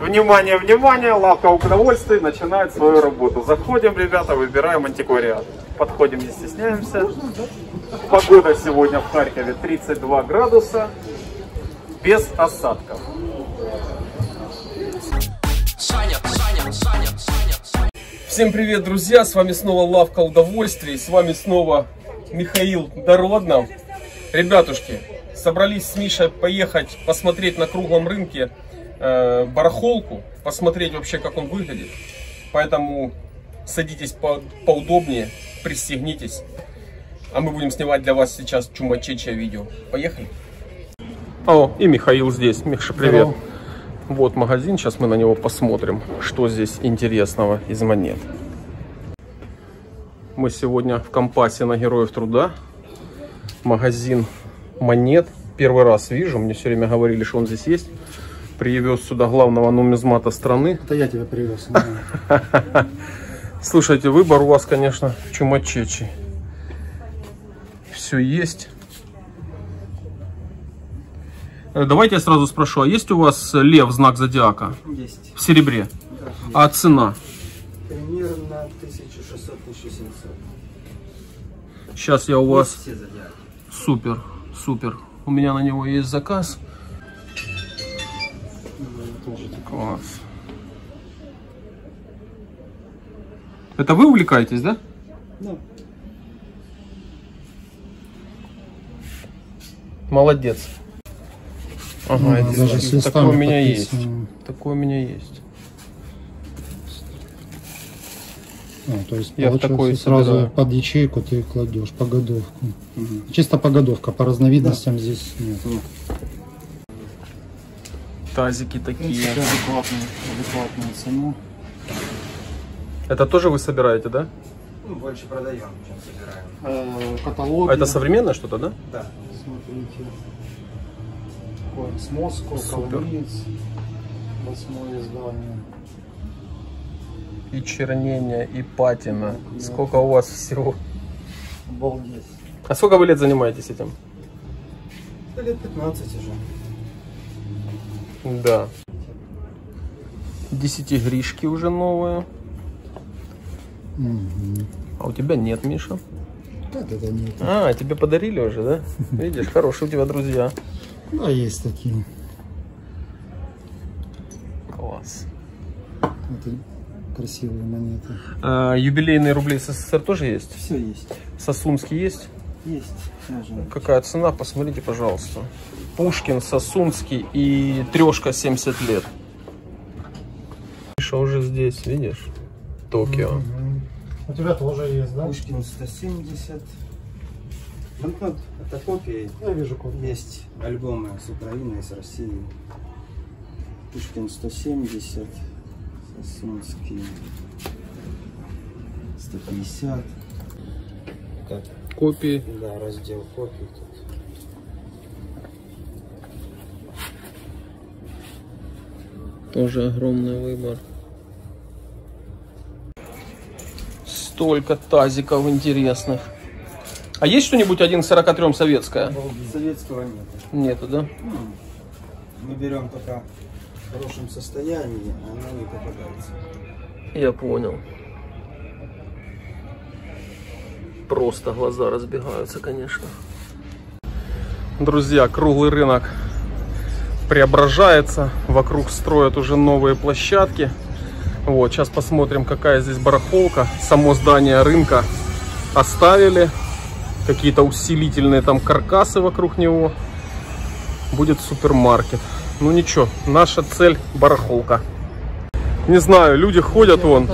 Внимание, внимание, лавка удовольствий начинает свою работу. Заходим, ребята, выбираем антиквариат. Подходим, не стесняемся. Погода сегодня в Харькове 32 градуса, без осадков. Всем привет, друзья! С вами снова Лавка Удовольствий. С вами снова Михаил Дороднов. Ребятушки, собрались с Мишей поехать посмотреть на круглом рынке э, барахолку, посмотреть вообще, как он выглядит. Поэтому садитесь по поудобнее, пристегнитесь. А мы будем снимать для вас сейчас чумачечье видео. Поехали! О, и Михаил здесь. Миша, привет. Здорово. Вот магазин, сейчас мы на него посмотрим, что здесь интересного из монет. Мы сегодня в компасе на Героев Труда. Магазин монет. Первый раз вижу, мне все время говорили, что он здесь есть. Привез сюда главного нумизмата страны. Это я тебя привез. Слушайте, выбор у вас, конечно, чумачечий. Все есть. Э, Давайте я сразу спрошу, а есть у вас лев знак зодиака Есть. в серебре? Да, есть. А цена? Примерно 1600-1700. Сейчас я у вас... Все зодиаки. Супер, супер. У меня на него есть заказ. Класс. Это вы увлекаетесь, да? Да. Молодец. Ага, Ну, даже с такой у меня есть. Такой у меня есть. А, то есть, Я такой сразу собираю. под ячейку ты кладешь погодовку. Чисто погодовка, по разновидностям здесь нет. Тазики такие. адекватную, адекватную цену. Это тоже вы собираете, да? Ну, больше продаем, чем собираем. Э, каталоги. А это современное что-то, да? Да. Смотрите. Moscow, Супер. Калниц. Восьмое издание. И чернение, и патина. Сколько у вас всего? Обалдеть. А сколько вы лет занимаетесь этим? Да лет 15 уже. Да. Десятигришки уже новые. Мгм. А у тебя нет, Миша? Так это нет. А, тебе подарили уже, да? Видишь, хорошие у тебя друзья. Да, есть такие. Класс. Это красивые монеты. А, юбилейные рубли СССР тоже есть? Все есть. Сосунский есть? Есть. Какая цена? Посмотрите, пожалуйста. Пушкин, Сосунский и трешка 70 лет. Миша уже здесь, видишь? Токио. Мгм. У тебя тоже есть, да? Пушкин 170. Банкнот это копии. Я вижу копию. Есть альбомы с Украины, с России. Пушкин 170. Сосунский 150. Как? Копии. Да, раздел копий тут. Тоже огромный выбор. Столько тазиков интересных. А есть что-нибудь 1 к 43 советская? Советского нет. Нету, да? Мы берем только в хорошем состоянии, а оно не попадается. Я понял. Просто глаза разбегаются, конечно. Друзья, круглый рынок преображается. Вокруг строят уже новые площадки. Вот, сейчас посмотрим, какая здесь барахолка. Само здание рынка оставили. Какие-то усилительные там каркасы вокруг него. Будет супермаркет. Ну ничего, наша цель барахолка. Не знаю, люди ходят вон.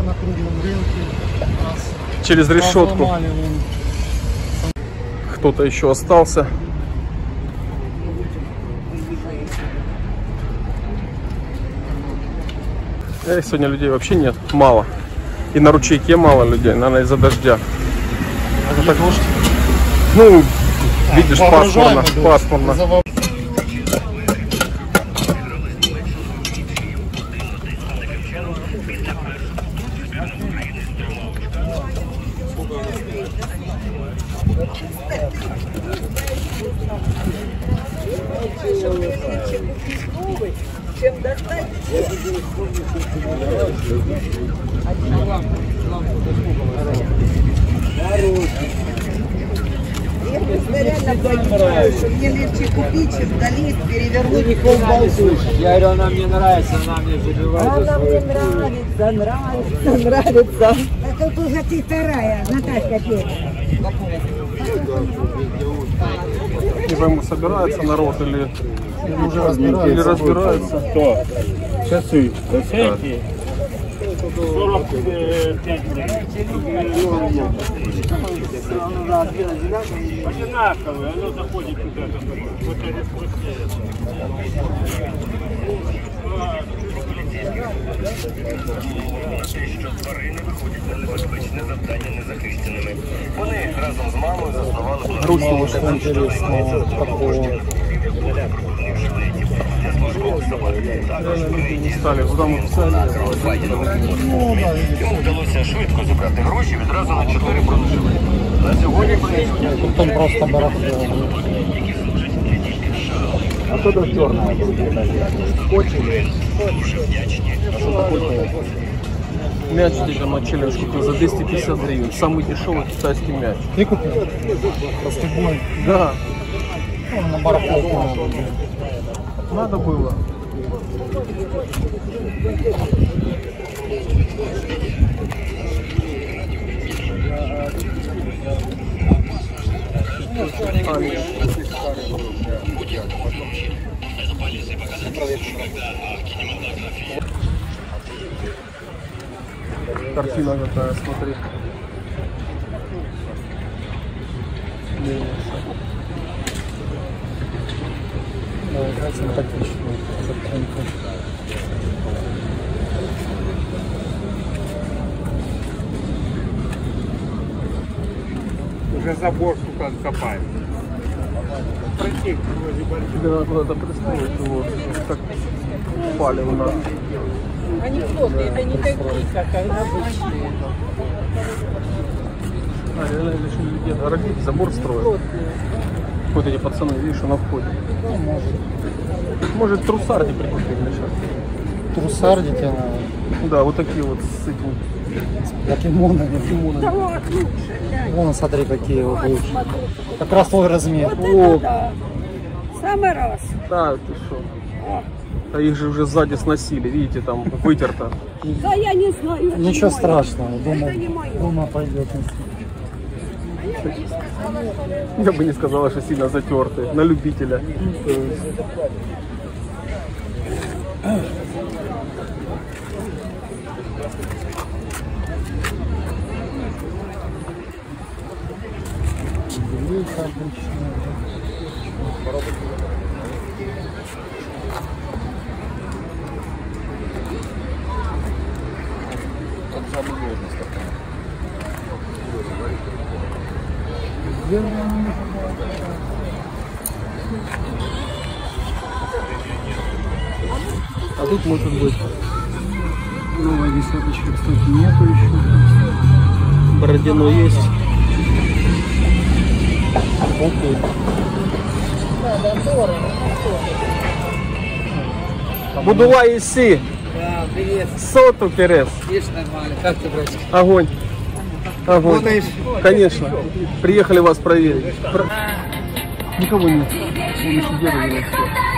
Стройка на круглом рынке. Раз через решетку. Кто-то еще остался. Эх, сегодня людей вообще нет, мало. И на ручейке мало людей, наверное, из-за дождя. Это так дождь. Ну, видишь, Воображаемый пасмурно, пасмурно. За во- новый, чем достать. Я просто реально что мне легче купить, чем долить, перевернуть. Я говорю, она мне нравится, она мне забивает за Она мне нравится, нравится, нравится. А тут уже ты вторая, Наташка первая. Не пойму, собирается народ или, Или уже разбираются. или разбирается. Кто? Часы. Эти? 45 Одинаковые, оно заходит куда-то. Вот это вкуснее. Вони разом з мамою заснували Грустно, что Интересно, такого реально люди не стали. Куда мы писали? Йому вдалося швидко зібрати гроші відразу на чотири бронежилети. На сьогодні бронежилети Тут он просто барахло. А кто тут черная? Мяч здесь мочили аж купил за 250 гривен. Самый дешевый китайский мяч. Ты купил? Баскетбольный. Да, Ну, на барахолку надо было. надо было. Картина какая, смотри. Да, играть симпатично. Картинка. Уже бы. Да, куда-то пристроить его. Так упали у нас. Они плотные, это не такие, как обычные. А, реально решили людей дорогие, забор строят. Вот эти пацаны, видишь, на входе. Ну, может. Может, трусарди прикупили сейчас. Трусарди тебе надо. Да, вот такие вот с этим Покемонами. кимонами. Вон, смотри, какие вот лучше. Как раз твой размер. О, Самый раз. да, ты что? А их же уже сзади сносили, видите, там вытерто. Да я не знаю. это Ничего не страшного. Это мое. думаю, пойдет. Я бы не сказала, что сильно затертые. На любителя. А тут может быть Новая десяточка, кстати, нету еще. Бородино есть. Окей. Будула иси. Соту перес. Видишь, нормально. Как ты, братик? Огонь. Огонь. Конечно. Приехали вас проверить. Про- Никого нет. Мы делали все.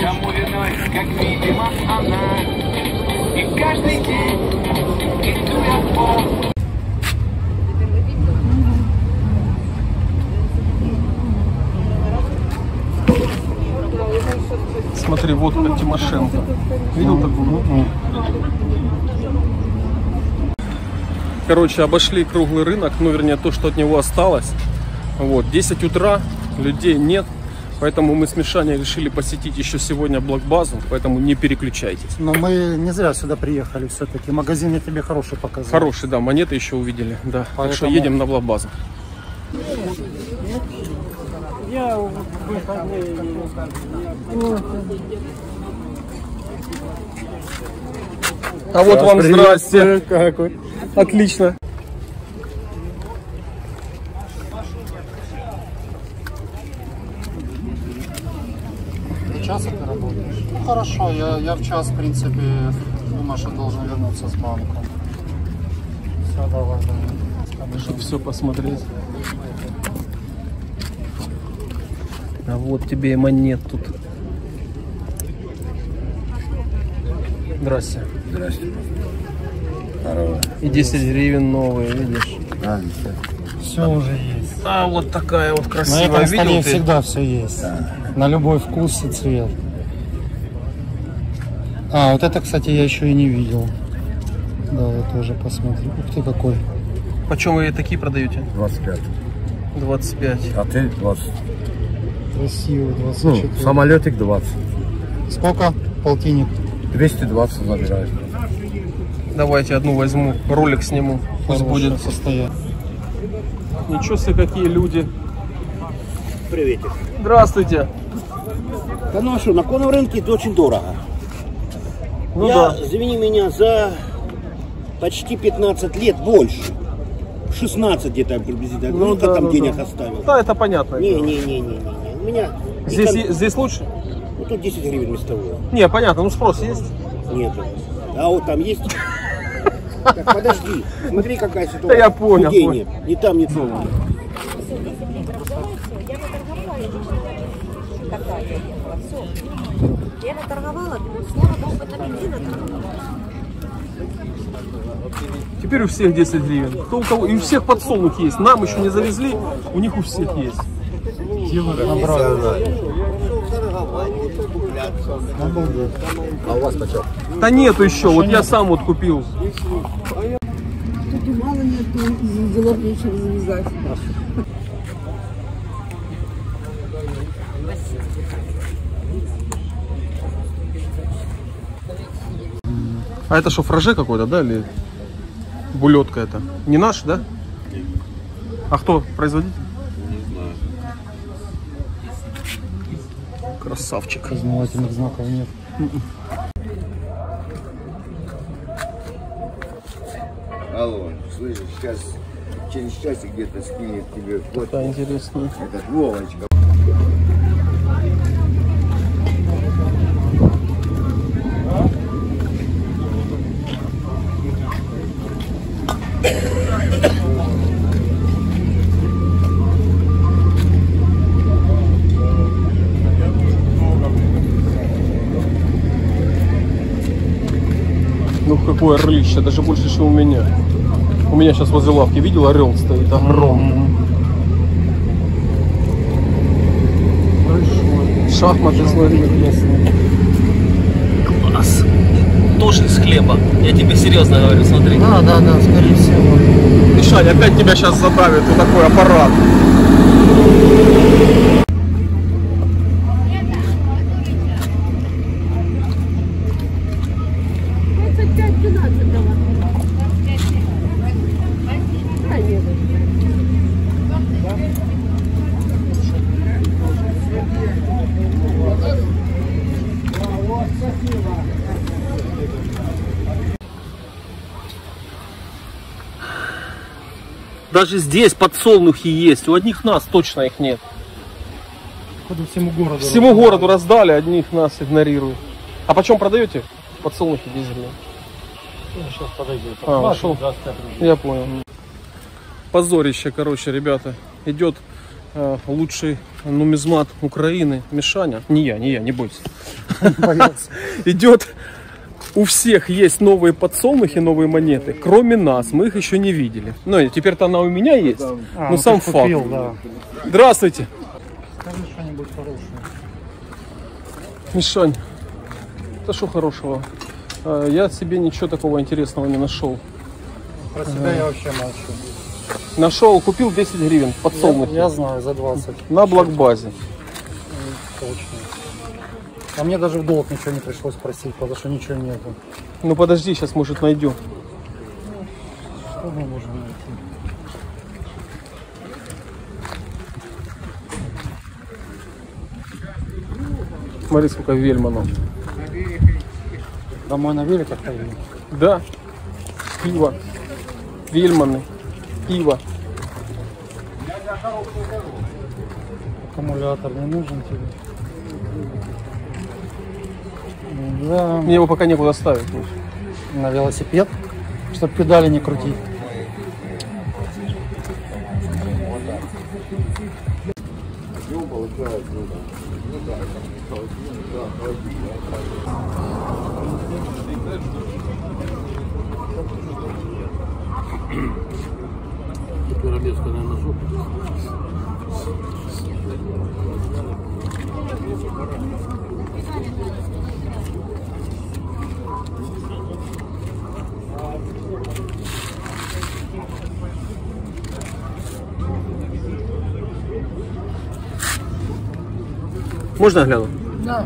Кому виной, как видимо, она И каждый день иду я по Смотри, водка Тимошенко. Видел такую? Короче, обошли круглый рынок, ну, вернее, то, что от него осталось. Вот, 10 утра, людей нет, поэтому мы с Мишаней решили посетить еще сегодня блокбазу, поэтому не переключайтесь. Но мы не зря сюда приехали все-таки. Магазин я тебе хороший показал. Хороший, да, монеты еще увидели, да. Так что Поэтому- едем на блокбазу. А вот вам здрасте. Вы? Отлично. часа ты работаешь? Ну, хорошо, я, я в час, в принципе, думаю, что должен вернуться с банком. Все, давай, давай. Чтобы все посмотреть. А вот тебе и монет тут. Здрасте. Здравствуйте. И 10 гривен новые, видишь? Все уже есть. А вот такая вот На красивая. этом столе Видел ты? всегда все есть. На любой вкус и цвет. А, вот это, кстати, я еще и не видел. Да, я тоже посмотрю. Ух ты какой. Почем вы такие продаете? 25. 25. А ты 20. Красивый, Ну, 24. самолетик 20. Сколько? Полтинник. 220 забираю. Давайте одну возьму, ролик сниму. Пусть Хорошее будет. состояние. Ничего себе, какие люди. Приветик. Здравствуйте. Да ну а что, на конном рынке это очень дорого. Ну Я, да. извини меня, за почти 15 лет больше. 16 где-то приблизительно. Ну Ну, да, там да, денег да. оставил. Да, это понятно. Не, не, не, не, не, не. Меня и Здесь, е- здесь лучше? ну, тут 10 гривен местового. Не, понятно, ну спрос есть. Нет. А вот там есть. Так, подожди. Смотри, какая ситуация. Да я понял, понял. Ни там, ни там. Я наторговала, слава богу, на бензин Теперь у всех 10 гривен. Кто у кого? И у всех подсолнух есть. Нам еще не завезли, у них у всех есть. А у вас почем? Да нету еще, вот я сам вот купил. Тут и мало нету, из узелок нечего завязать. А это что, фраже какой-то, да, или булетка это? Не наш, да? А кто производитель? Красавчик. Познавательных знаков нет. Алло, слышишь, сейчас через часик где-то скинет тебе фото. Да, интересно. Этот Вовочка. Какое орлище, даже больше, чем у меня. У меня сейчас возле лавки, видел, орел стоит огромный. Шахматы, смотри. Класс. Тоже из хлеба. Я тебе серьезно говорю, смотри. Да, да, да, скорее всего. Мишань, опять тебя сейчас задавит вот такой аппарат. Даже здесь подсолнухи есть. У одних нас точно их нет. Походу всему городу. Всему городу раздали, одних нас игнорируют. А почем продаете? Подсолнухи дизельные. Сейчас подойдет. А, ушел. Я понял. Позорище, короче, ребята. Идет э, лучший нумизмат Украины Мишаня. Не я, не я, не бойся. Идет. У всех есть новые подсолнухи, новые монеты, кроме нас. Мы их еще не видели. Ну, теперь-то она у меня есть. А, ну, сам ты факт. купил, да. Здравствуйте. Скажи что-нибудь хорошее. Мишань, да что хорошего? А, Я себе ничего такого интересного не нашел. Про себя я вообще молчу. Нашел, купил 10 гривен Я, подсолнухи я знаю, за 20. на блокбазе. Точно. А мне даже в долг ничего не пришлось просить, потому что ничего нету. Ну подожди, сейчас может найдем. Что мы можем найти? Смотри, сколько вельманов. Домой на великах ходили. Да, пиво, вельманы, пиво. Аккумулятор не нужен тебе. Да, Мне его пока некуда ставить. на велосипед, чтобы педали не крутить. Можно гляну? Да.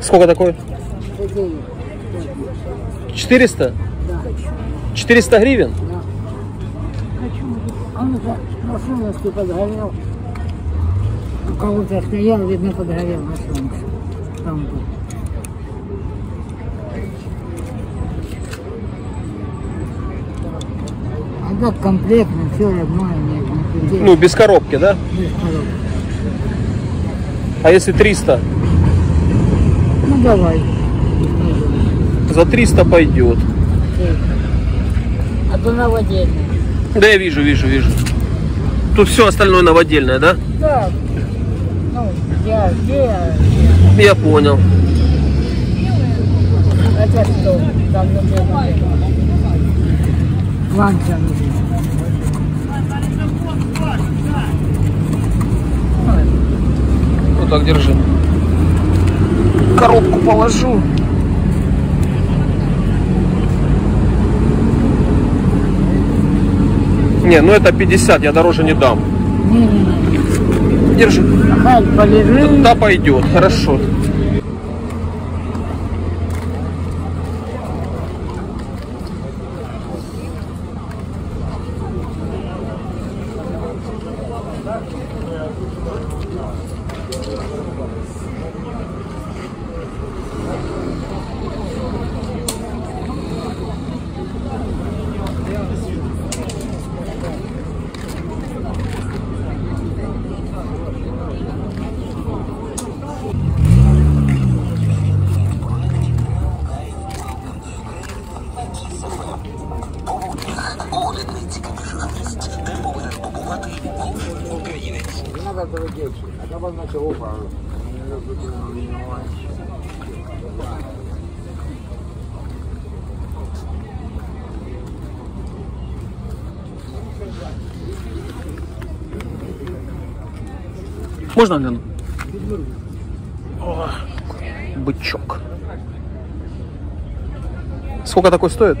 Сколько такой? 400? 400 гривен? А ну-ка, машина что подгорел. У кого-то стоял, видно, подгорел на солнце. Там был. А так комплектно, все родное, Ну, без коробки, да? без коробки. А если 300? Ну давай. За 300 пойдет. А то новодельный. Да я вижу, вижу, вижу. Тут все остальное новодельное, да? Да. Ну, я, я, Я понял. это что? Там нужно. Ланча нужно. Вот так держи. Коробку положу. Не, ну это 50, я дороже не дам. Не-не-не. Держи. Хай полежи. Да пойдет, хорошо. Можно гляну? О, бычок. Сколько такой стоит?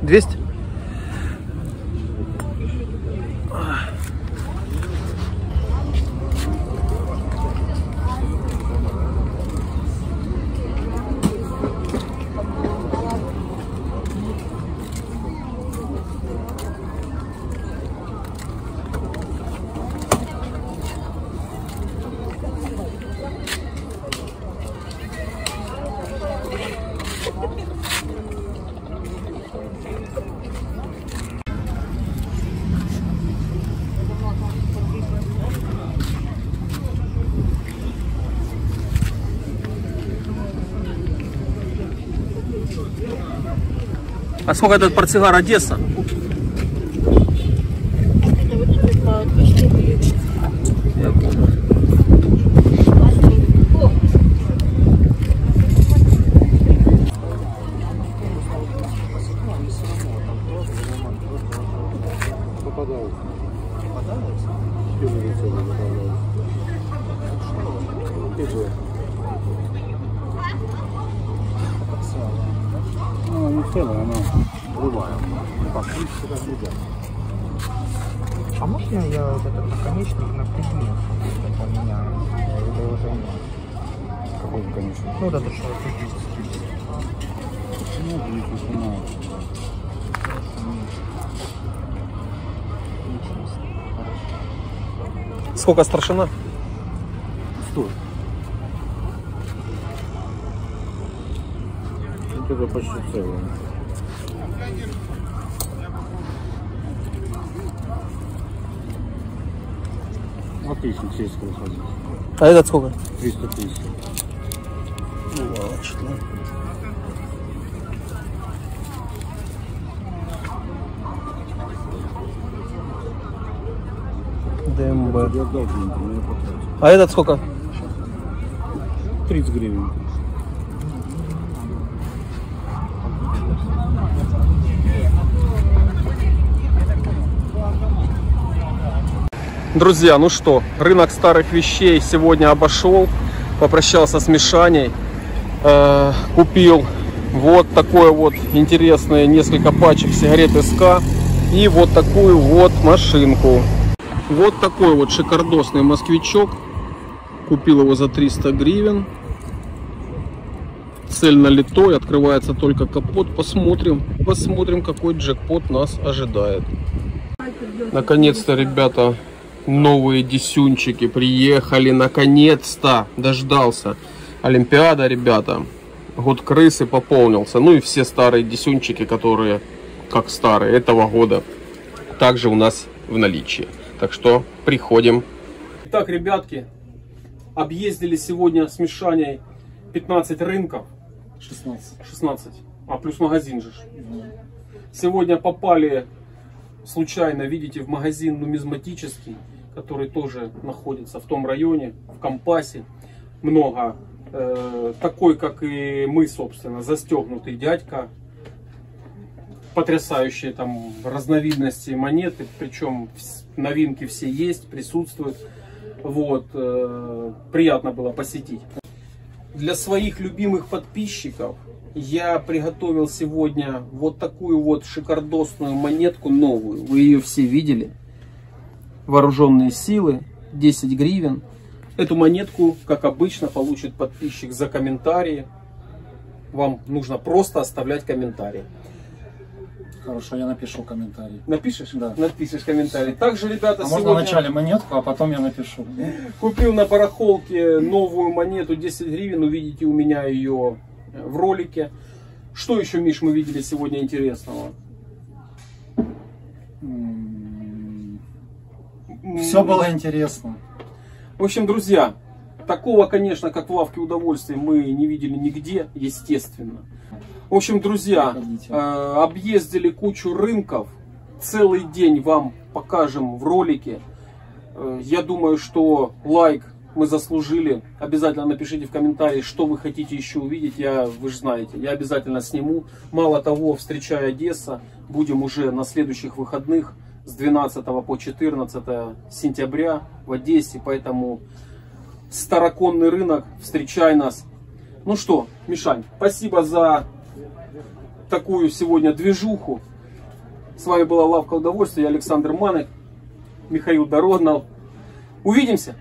200? А сколько этот портсигар Одесса? Я понял. Ну, не целая, она А можно я вот этот наконечник на предмет поменяю? Или уже нет? какой конечно. Ну, вот это что вот здесь. Ну, не знаю. Сколько? Сто. Вот это почти целое. 300 тысяч сельского хозяйства. А этот сколько? 300 тысяч. ДМБ. Я отдал клиенту, но я потратил. А этот сколько? 30 гривен. Друзья, ну что, рынок старых вещей сегодня обошел, попрощался с Мишаней, э, купил вот такое вот интересное несколько пачек сигарет СК и вот такую вот машинку. Вот такой вот шикардосный москвичок, купил его за 300 гривен. Цельно литой, открывается только капот, посмотрим, посмотрим какой джекпот нас ожидает. Наконец-то, ребята, новые десюнчики приехали. Наконец-то дождался. Олимпиада, ребята. Год крысы пополнился. Ну и все старые десюнчики, которые как старые этого года, также у нас в наличии. Так что приходим. Итак, ребятки, объездили сегодня с Мишаней 15 рынков. 16. 16. А, плюс магазин же. Сегодня попали случайно, видите, в магазин нумизматический, который тоже находится в том районе, в Компасе. Много. Э, такой, как и мы, собственно, застегнутый дядька. Потрясающие там разновидности монеты, причем новинки все есть, присутствуют. Вот, э, приятно было посетить. Для своих любимых подписчиков я приготовил сегодня вот такую вот шикардосную монетку новую. Вы ее все видели. Вооруженные силы, 10 гривен. Эту монетку, как обычно, получит подписчик за комментарии. Вам нужно просто оставлять комментарии. Хорошо, я напишу комментарий. Напишешь? Да. Напишешь комментарий. Также, ребята, А можно сегодня... вначале монетку, а потом я напишу. Купил на барахолке новую монету 10 гривен. Увидите у меня ее в ролике. Что еще, Миш, мы видели сегодня интересного? Все было интересно. В общем, друзья, такого, конечно, как в лавке удовольствия мы не видели нигде, естественно. В общем, друзья, э, объездили кучу рынков. Целый день вам покажем в ролике. Э, Я думаю, что лайк мы заслужили. Обязательно напишите в комментарии, что вы хотите еще увидеть. Я, вы же знаете, я обязательно сниму. Мало того, встречая Одесса, будем уже на следующих выходных с 12 по 14 сентября в Одессе. Поэтому староконный рынок, встречай нас. Ну что, Мишань, спасибо за такую сегодня движуху. С вами была Лавка Удовольствия, я Александр Манек, Михаил Дороднов. Увидимся!